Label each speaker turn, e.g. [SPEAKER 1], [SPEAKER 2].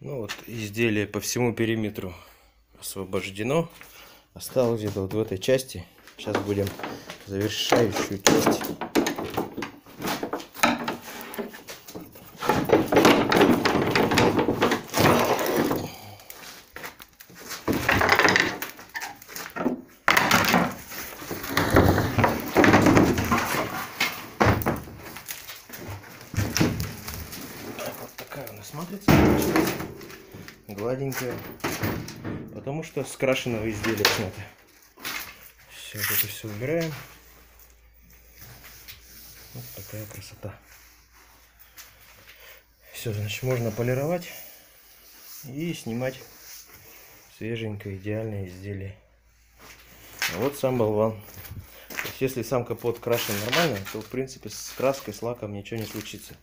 [SPEAKER 1] Ну вот изделие по всему периметру освобождено. Осталось где-то вот в этой части. Сейчас будем завершающую часть. Вот матрица получилась. Гладенькая. Потому что с крашеного изделия снято. Все, это все убираем. Вот такая красота. Все, значит, можно полировать и снимать свеженькое идеальное изделие. Вот сам болван. Если сам капот крашен нормально, то в принципе с краской, с лаком ничего не случится.